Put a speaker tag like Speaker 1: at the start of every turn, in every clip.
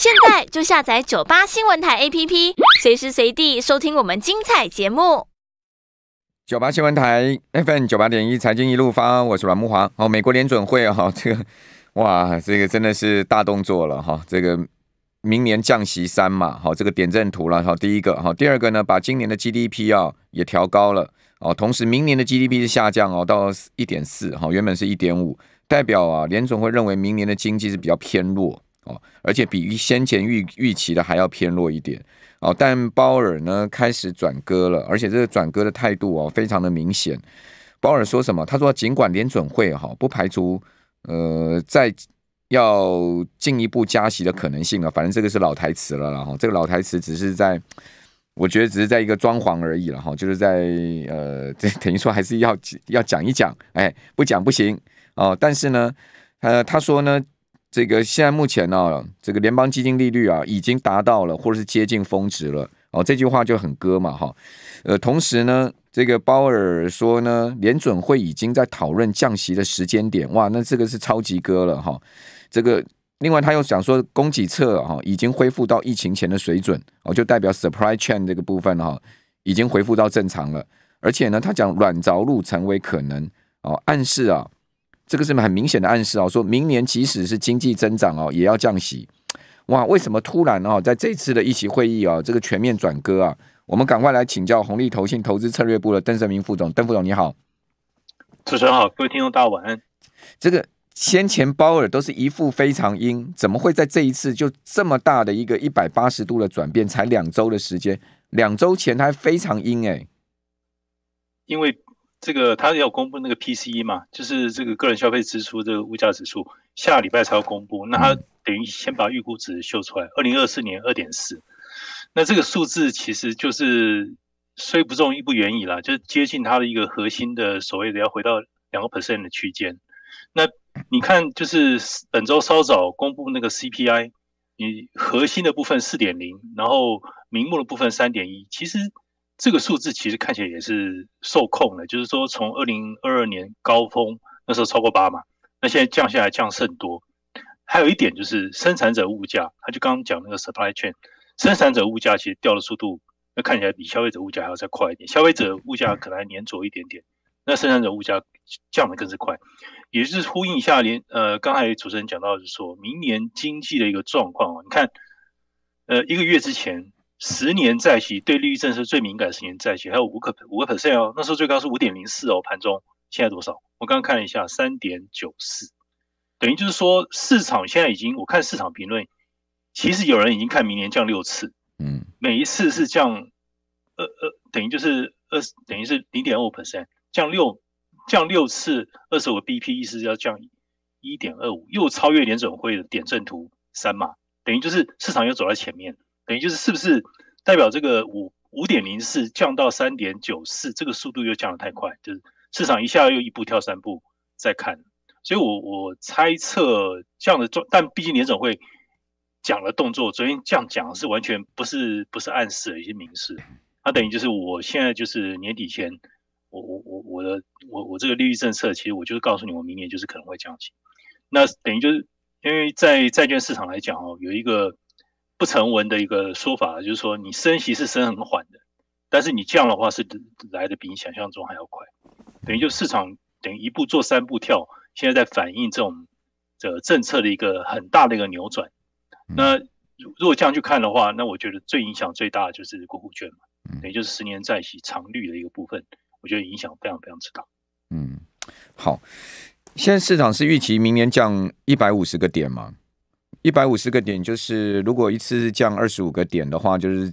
Speaker 1: 现在就下载九八新闻台 APP，随时随地收听我们精彩节目。
Speaker 2: 九八新闻台 FM 九八点一财经一路发，我是阮木华。好，美国联准会哈，这个哇，这个真的是大动作了哈。这个明年降息三嘛，好，这个点阵图了哈。第一个哈，第二个呢，把今年的 GDP 啊也调高了哦。同时，明年的 GDP 是下降哦，到一点四哈，原本是一点五，代表啊联总会认为明年的经济是比较偏弱。哦，而且比先前预预期的还要偏弱一点哦。但鲍尔呢开始转割了，而且这个转割的态度哦非常的明显。鲍尔说什么？他说尽管联准会哈不排除呃再要进一步加息的可能性了，反正这个是老台词了，然后这个老台词只是在我觉得只是在一个装潢而已了哈，就是在呃这等于说还是要要讲一讲，哎不讲不行哦。但是呢，呃他说呢。这个现在目前呢，这个联邦基金利率啊，已经达到了或者是接近峰值了哦。这句话就很割嘛哈。呃，同时呢，这个鲍尔说呢，联准会已经在讨论降息的时间点。哇，那这个是超级割了哈。这个另外他又讲说，供给侧哈已经恢复到疫情前的水准哦，就代表 supply chain 这个部分哈已经恢复到正常了。而且呢，他讲软着陆成为可能哦，暗示啊。这个是很明显的暗示哦，说明年即使是经济增长哦，也要降息。哇，为什么突然哦，在这次的一席会议哦，这个全面转割啊？我们赶快来请教红利投信投资策略部的邓胜明副总，邓副总你好。
Speaker 3: 主持人好，各位听众大家晚安。
Speaker 2: 这个先前鲍尔都是一副非常阴，怎么会在这一次就这么大的一个一百八十度的转变？才两周的时间，两周前他还非常阴哎，
Speaker 3: 因为。这个他要公布那个 PCE 嘛，就是这个个人消费支出这个物价指数，下礼拜才要公布。那他等于先把预估值秀出来，二零二四年二点四。那这个数字其实就是虽不中亦不远矣啦，就是接近它的一个核心的所谓的要回到两个 percent 的区间。那你看，就是本周稍早公布那个 CPI，你核心的部分四点零，然后明目的部分三点一，其实。这个数字其实看起来也是受控的，就是说从二零二二年高峰那时候超过八嘛，那现在降下来降甚多。还有一点就是生产者物价，他就刚刚讲那个 supply chain，生产者物价其实掉的速度，那看起来比消费者物价还要再快一点。消费者物价可能还粘着一点点，那生产者物价降的更是快，也就是呼应一下连呃刚才主持人讲到是说明年经济的一个状况啊，你看呃一个月之前。十年债息对利率政策最敏感，十年债息还有五个五个 percent 哦，那时候最高是五点零四哦，盘中现在多少？我刚刚看了一下，三点九四，等于就是说市场现在已经，我看市场评论，其实有人已经看明年降六次，嗯，每一次是降二二，等于就是二，等于是零点二五 percent，降六降六次，二十五 BP 意思是要降一点二五，又超越联准会的点阵图三码，等于就是市场又走在前面。等于就是是不是代表这个五五点零四降到三点九四，这个速度又降得太快，就是市场一下又一步跳三步再看，所以我我猜测这样的状，但毕竟联总会讲的动作，昨天这样讲是完全不是不是暗示一些明示，它等于就是我现在就是年底前，我我我我的我我这个利率政策，其实我就是告诉你，我明年就是可能会降息，那等于就是因为在债券市场来讲哦，有一个。不成文的一个说法，就是说你升息是升很缓的，但是你降的话是来的比你想象中还要快，等于就市场等于一步做三步跳，现在在反映这种这政策的一个很大的一个扭转。那如果这样去看的话，那我觉得最影响最大的就是国库券嘛，等于就是十年债息长率的一个部分，我觉得影响非常非常之大。
Speaker 2: 嗯，好，现在市场是预期明年降一百五十个点吗？一百五十个点，就是如果一次降二十五个点的话，就是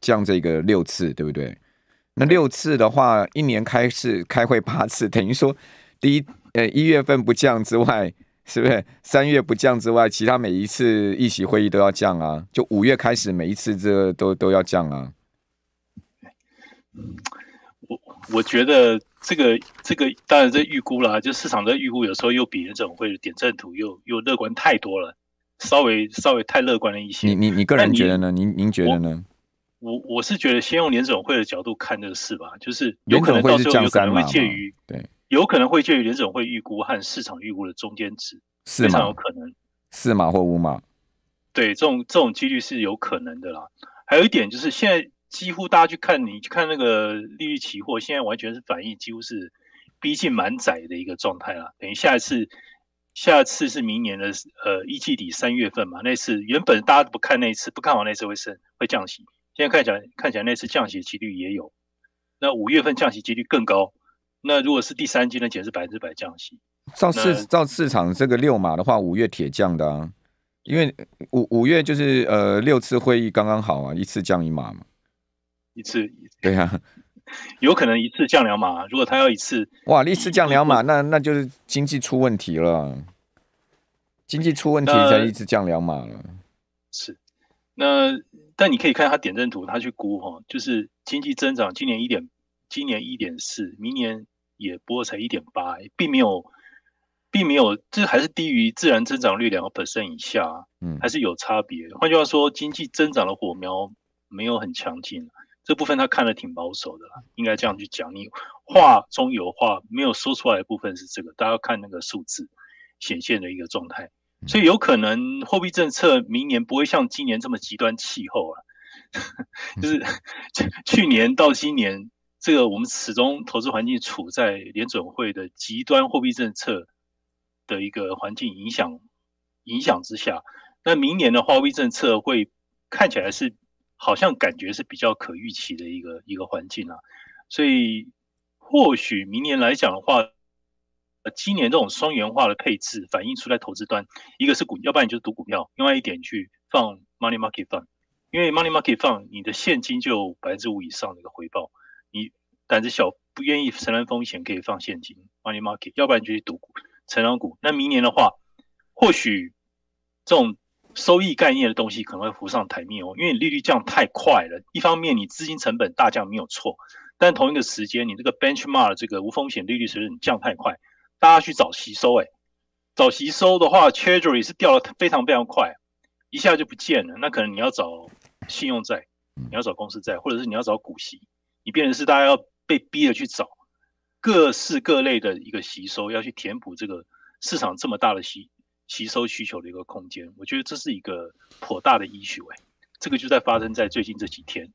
Speaker 2: 降这个六次，对不对？那六次的话，一年开市开会八次，等于说第一呃一月份不降之外，是不是三月不降之外，其他每一次议席会议都要降啊？就五月开始每一次这都都要降啊？
Speaker 3: 我我觉得这个这个当然在预估啦，就市场的预估有时候又比那种会点阵图又又乐观太多了。稍微稍微太乐观了一些。
Speaker 2: 你你你个人觉得呢？您您觉得呢？
Speaker 3: 我我是觉得先用联总会的角度看这个事吧，就是有可能到时候有可能会介于
Speaker 2: 对，
Speaker 3: 有可能会介于联总会预估和市场预估的中间值，非常有可能
Speaker 2: 四码或五码。
Speaker 3: 对，这种这种几率是有可能的啦。还有一点就是，现在几乎大家去看，你去看那个利率期货，现在完全是反映几乎是逼近满载的一个状态了。等于下一次，下次是明年的呃一季底三月份嘛？那次原本大家不看那一次，不看好那次会升会降息，现在看起来看起来那次降息几率也有。那五月份降息几率更高。那如果是第三季呢？简直是百分之百降息。
Speaker 2: 照市照市场这个六码的话，五月铁降的啊，因为五五月就是呃六次会议刚刚好啊，一次降一码嘛，
Speaker 3: 一次
Speaker 2: 对呀，
Speaker 3: 有可能一次降两码。如果他要一次
Speaker 2: 哇，一次降两码，那那就是经济出问题了，经济出问题才一次降两码了。
Speaker 3: 是，那但你可以看他点阵图，他去估哈，就是经济增长今年一点。今年一点四，明年也不过才一点八，并没有，并没有，这还是低于自然增长率两个 percent 以下，嗯，还是有差别。换句话说，经济增长的火苗没有很强劲，这部分他看的挺保守的，应该这样去讲。你话中有话，没有说出来的部分是这个，大家看那个数字显现的一个状态，所以有可能货币政策明年不会像今年这么极端气候啊，就是 去年到今年。这个我们始终投资环境处在联准会的极端货币政策的一个环境影响影响之下，那明年的货币政策会看起来是好像感觉是比较可预期的一个一个环境啊，所以或许明年来讲的话，呃，今年这种双元化的配置反映出来投资端，一个是股，要不然你就赌股票，另外一点去放 money market fun 因为 money market fund 你的现金就有百分之五以上的一个回报。你胆子小，不愿意承担风险，可以放现金，money market，要不然就去赌股、成长股。那明年的话，或许这种收益概念的东西可能会浮上台面哦，因为你利率降太快了。一方面，你资金成本大降没有错，但同一个时间，你这个 benchmark 这个无风险利率水准降太快，大家去找吸收，哎，找吸收的话，treasury 是掉的非常非常快，一下就不见了。那可能你要找信用债，你要找公司债，或者是你要找股息。你变成是大家要被逼着去找各式各类的一个吸收，要去填补这个市场这么大的吸吸收需求的一个空间。我觉得这是一个颇大的 issue 哎，这个就在发生在最近这几天。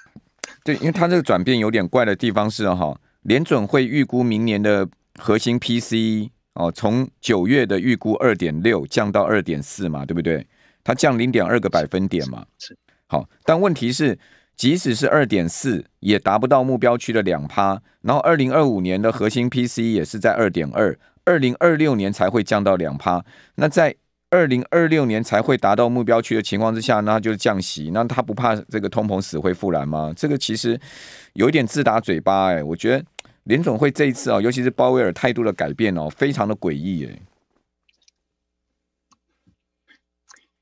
Speaker 2: 对，因为它这个转变有点怪的地方是哈，联准会预估明年的核心 PCE 哦，从九月的预估二点六降到二点四嘛，对不对？它降零点二个百分点嘛。是。好，但问题是。即使是二点四，也达不到目标区的两趴。然后二零二五年的核心 PCE 也是在二点二，二零二六年才会降到两趴。那在二零二六年才会达到目标区的情况之下，那就是降息。那他不怕这个通膨死灰复燃吗？这个其实有一点自打嘴巴哎。我觉得联总会这一次啊，尤其是鲍威尔态度的改变哦，非常的诡异哎。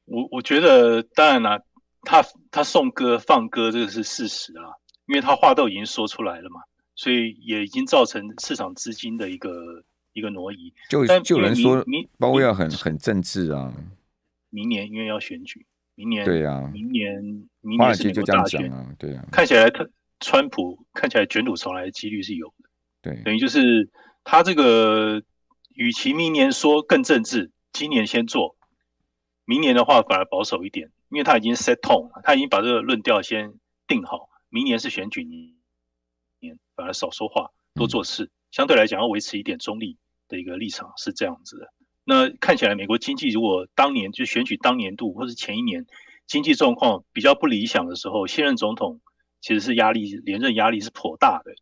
Speaker 3: 我我觉得当然了。他他送歌放歌，这个是事实啊，因为他话都已经说出来了嘛，所以也已经造成市场资金的一个一个挪移。
Speaker 2: 就就有人说，包括要很很政治啊。
Speaker 3: 明年因为要选举，明年
Speaker 2: 对呀，
Speaker 3: 明年明年是
Speaker 2: 就这样讲啊，对啊。
Speaker 3: 看起来他川普看起来卷土重来的几率是有的，
Speaker 2: 对，
Speaker 3: 等于就是他这个与其明年说更政治，今年先做，明年的话反而保守一点。因为他已经 set tone 了，他已经把这个论调先定好，明年是选举年，反而少说话，多做事，相对来讲要维持一点中立的一个立场，是这样子的。那看起来美国经济如果当年就选举当年度或是前一年经济状况比较不理想的时候，现任总统其实是压力连任压力是颇大的。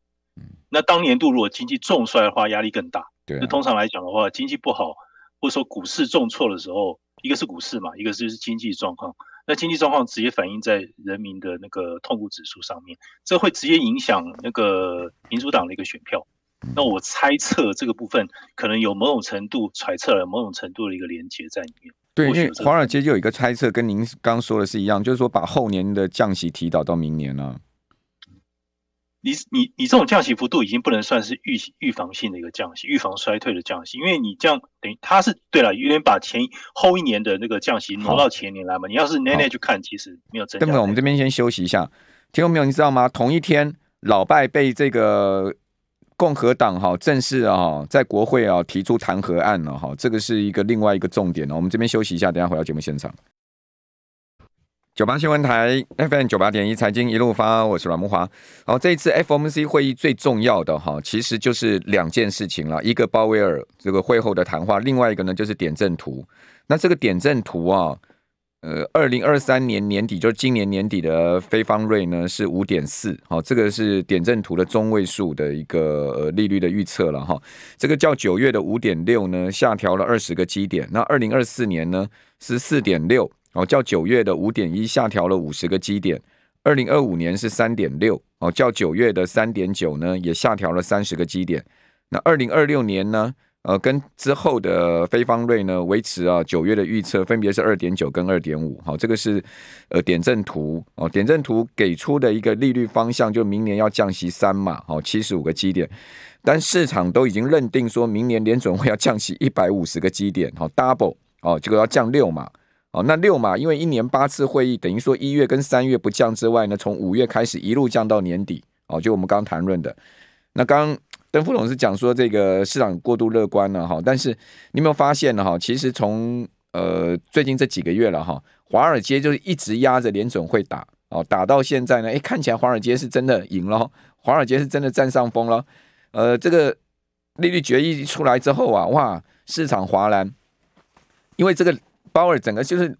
Speaker 3: 那当年度如果经济重衰的话，压力更大。
Speaker 2: 对，
Speaker 3: 那通常来讲的话，经济不好或者说股市重挫的时候，一个是股市嘛，一个就是经济状况。那经济状况直接反映在人民的那个痛苦指数上面，这会直接影响那个民主党的一个选票。那我猜测这个部分可能有某种程度揣测了某种程度的一个连接在里面。
Speaker 2: 对，因为华尔街就有一个猜测，跟您刚说的是一样，就是说把后年的降息提早到明年了。
Speaker 3: 你你你这种降息幅度已经不能算是预预防性的一个降息，预防衰退的降息，因为你这样等于它是对了，有点把前后一年的那个降息挪到前年来嘛。你要是年年去看，其实没有增。
Speaker 2: 对不对？我们这边先休息一下，听众朋友，你知道吗？同一天，老拜被这个共和党哈正式啊在国会啊提出弹劾案了哈，这个是一个另外一个重点哦。我们这边休息一下，等下回到节目现场。九八新闻台 FM 九八点一财经一路发，我是阮木华。好，这一次 FOMC 会议最重要的哈，其实就是两件事情了，一个鲍威尔这个会后的谈话，另外一个呢就是点阵图。那这个点阵图啊，呃，二零二三年年底，就是今年年底的非方瑞呢是五点四，好，这个是点阵图的中位数的一个呃利率的预测了哈。这个较九月的五点六呢下调了二十个基点，那二零二四年呢是四点六。哦，较九月的五点一下调了五十个基点，二零二五年是三点六，哦，较九月的三点九呢也下调了三十个基点。那二零二六年呢，呃，跟之后的非方瑞呢维持啊九月的预测分别是二点九跟二点五，好，这个是呃点阵图哦，点阵图给出的一个利率方向，就明年要降息三嘛，好，七十五个基点，但市场都已经认定说明年联准会要降息一百五十个基点，好，double 哦，这个要降六嘛。哦，那六嘛，因为一年八次会议，等于说一月跟三月不降之外呢，从五月开始一路降到年底。哦，就我们刚谈论的。那刚邓副总是讲说这个市场过度乐观了哈，但是你有没有发现呢哈？其实从呃最近这几个月了哈，华尔街就是一直压着联准会打哦，打到现在呢，哎，看起来华尔街是真的赢了，华尔街是真的占上风了。呃，这个利率决议出来之后啊，哇，市场哗然，因为这个。鲍尔整个就是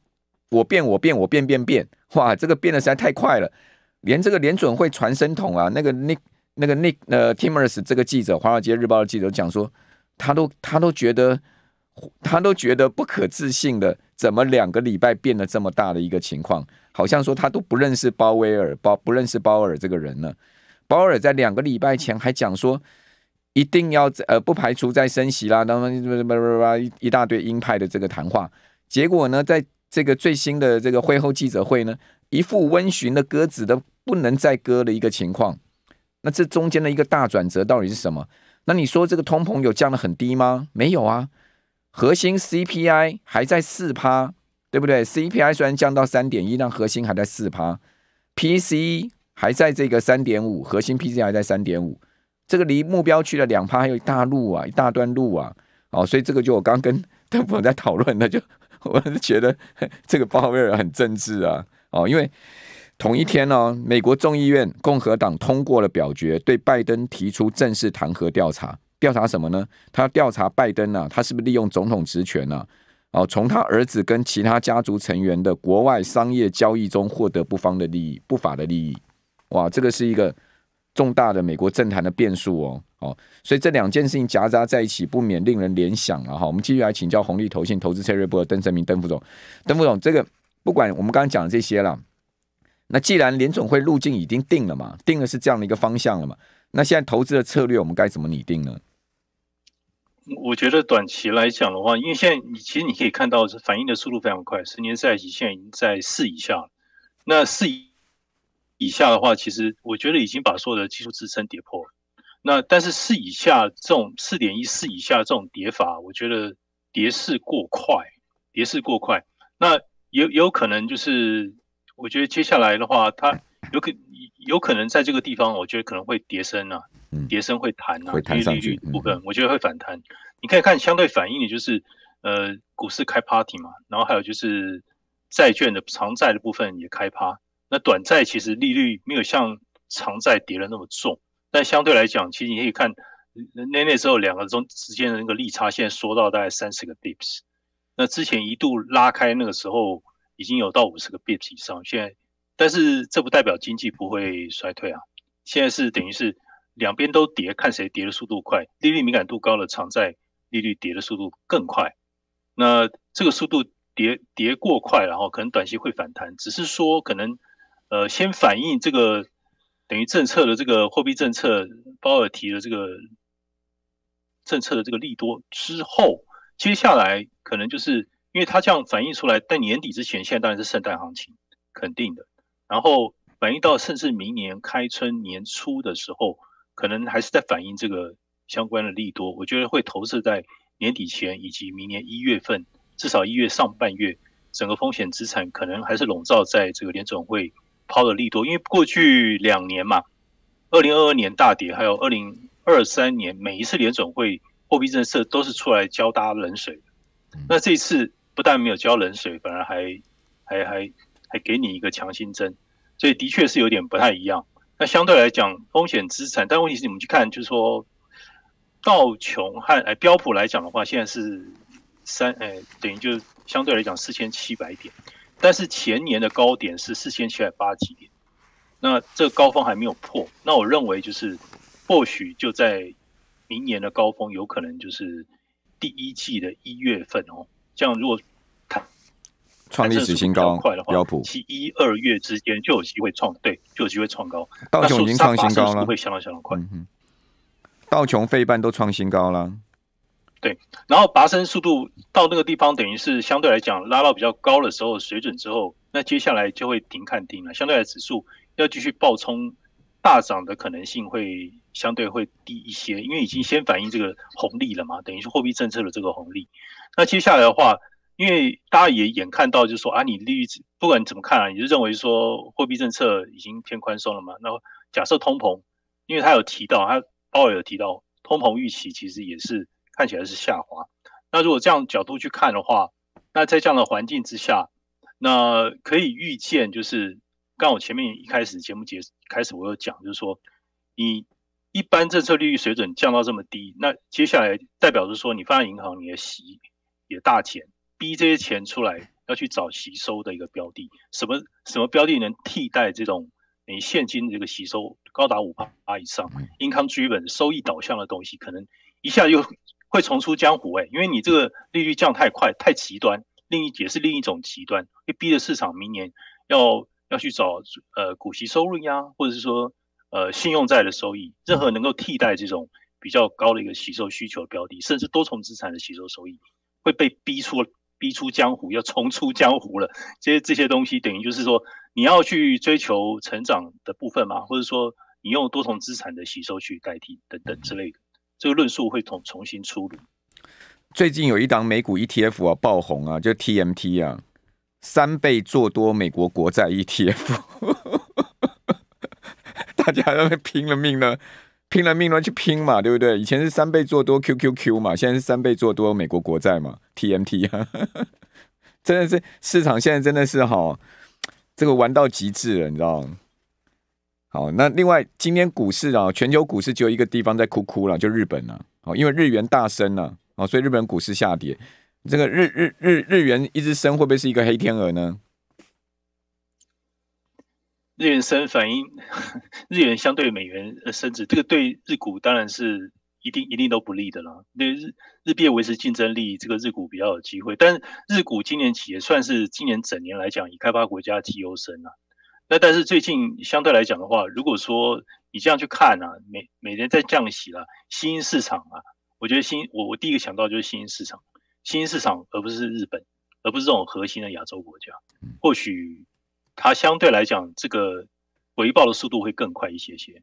Speaker 2: 我变我变我变变变，哇，这个变得实在太快了，连这个联准会传声筒啊，那个那那个 Nick 呃 Timers 这个记者，华尔街日报的记者讲说，他都他都觉得他都觉得不可置信的，怎么两个礼拜变得这么大的一个情况，好像说他都不认识鲍威尔，鲍不认识鲍尔这个人呢。鲍尔在两个礼拜前还讲说，一定要呃不排除再升息啦，当然不不不一大堆鹰派的这个谈话。结果呢，在这个最新的这个会后记者会呢，一副温驯的鸽子都不能再鸽的一个情况。那这中间的一个大转折到底是什么？那你说这个通膨有降的很低吗？没有啊，核心 CPI 还在四趴，对不对？CPI 虽然降到三点一，但核心还在四趴，PC 还在这个三点五，核心 PC 还在三点五，这个离目标区的两趴还有一大路啊，一大段路啊。哦，所以这个就我刚跟 邓总在讨论，那就。我是觉得 这个鲍威尔很政治啊，哦，因为同一天呢，美国众议院共和党通过了表决，对拜登提出正式弹劾调查。调查什么呢？他要调查拜登啊，他是不是利用总统职权呢？哦，从他儿子跟其他家族成员的国外商业交易中获得不方的利益、不法的利益。哇，这个是一个重大的美国政坛的变数哦。哦，所以这两件事情夹杂在一起，不免令人联想了哈。我们继续来请教红利投信投资策略部的邓正明邓副总，邓副总，这个不管我们刚刚讲的这些了，那既然联总会路径已经定了嘛，定的是这样的一个方向了嘛，那现在投资的策略我们该怎么拟定呢？
Speaker 3: 我觉得短期来讲的话，因为现在你其实你可以看到反应的速度非常快，十年债息现在已经在四以下，那四以以下的话，其实我觉得已经把所有的技术支撑跌破了。那但是四以下这种四点一四以下这种跌法，我觉得跌势过快，跌势过快。那有有可能就是，我觉得接下来的话，它有可有可能在这个地方，我觉得可能会跌升啊，跌升会弹啊，
Speaker 2: 因为利率
Speaker 3: 部分我觉得会反弹。你可以看相对反应的就是，呃，股市开 party 嘛，然后还有就是债券的长债的部分也开趴。那短债其实利率没有像长债跌的那么重。但相对来讲，其实你可以看那那时候两个中之间的那个利差，现在缩到大概三十个 bips。那之前一度拉开那个时候已经有到五十个 bips 以上。现在，但是这不代表经济不会衰退啊。现在是等于是两边都跌，看谁跌的速度快。利率敏感度高的长债利率跌的速度更快。那这个速度跌跌过快，然后可能短期会反弹，只是说可能呃先反映这个。等于政策的这个货币政策，鲍尔提的这个政策的这个利多之后，接下来可能就是因为它这样反映出来，在年底之前，现在当然是圣诞行情，肯定的。然后反映到甚至明年开春年初的时候，可能还是在反映这个相关的利多。我觉得会投射在年底前以及明年一月份，至少一月上半月，整个风险资产可能还是笼罩在这个联总会。抛的利多，因为过去两年嘛，二零二二年大跌，还有二零二三年每一次联准会货币政策都是出来浇大家冷水。那这次不但没有浇冷水，反而还还还还给你一个强心针，所以的确是有点不太一样。那相对来讲，风险资产，但问题是你们去看，就是说道琼和哎标普来讲的话，现在是三哎等于就相对来讲四千七百点，但是前年的高点是四千七百八几点，那这个高峰还没有破。那我认为就是或许就在明年的高峰，有可能就是第一季的一月份哦。这样如果
Speaker 2: 创历史新高，标普
Speaker 3: 其一二月之间就有机会创，对，就有机会创高。
Speaker 2: 道琼已经创新高了，
Speaker 3: 会相当相当快。
Speaker 2: 道琼、费半都创新高了。
Speaker 3: 对，然后拔升速度到那个地方，等于是相对来讲拉到比较高的时候水准之后，那接下来就会停看停了。相对来指数要继续暴冲大涨的可能性会相对会低一些，因为已经先反映这个红利了嘛，等于是货币政策的这个红利。那接下来的话。因为大家也眼看到，就是说啊，你利率不管怎么看啊，你就认为说货币政策已经偏宽松了嘛？那假设通膨，因为他有提到，他鲍尔有提到通膨预期其实也是看起来是下滑。那如果这样角度去看的话，那在这样的环境之下，那可以预见，就是刚我前面一开始节目结开始我有讲，就是说你一般政策利率水准降到这么低，那接下来代表是说你放在银行，你的息也大减。逼这些钱出来，要去找吸收的一个标的，什么什么标的能替代这种你现金这个吸收高达五趴以上，income driven 收益导向的东西，可能一下又会重出江湖哎，因为你这个利率降太快太极端，另一也是另一种极端，会逼着市场明年要要去找呃股息收入呀，或者是说呃信用债的收益，任何能够替代这种比较高的一个吸收需求标的，甚至多重资产的吸收收益，会被逼出。逼出江湖，要重出江湖了。这些这些东西，等于就是说，你要去追求成长的部分嘛，或者说你用多重资产的吸收去代替等等之类的，这个论述会重重新出炉。
Speaker 2: 最近有一档美股 ETF 啊爆红啊，就 TMT 啊，三倍做多美国国债 ETF，大家都拼了命了。拼了命了去拼嘛，对不对？以前是三倍做多 QQQ 嘛，现在是三倍做多美国国债嘛，TMT 啊，真的是市场现在真的是哈，这个玩到极致了，你知道吗？好，那另外今天股市啊，全球股市只有一个地方在哭哭了，就日本了。哦，因为日元大升了，哦，所以日本股市下跌。这个日日日日元一直升，会不会是一个黑天鹅呢？
Speaker 3: 日元升反映日元相对美元升值，这个对日股当然是一定一定都不利的啦。对日日币维持竞争力，这个日股比较有机会。但日股今年起也算是今年整年来讲，以开发国家绩优生啊。那但是最近相对来讲的话，如果说你这样去看啊，每每年在降息了，新兴市场啊，我觉得新我我第一个想到就是新兴市场，新兴市场而不是日本，而不是这种核心的亚洲国家，或许。它相对来讲，这个回报的速度会更快一些些。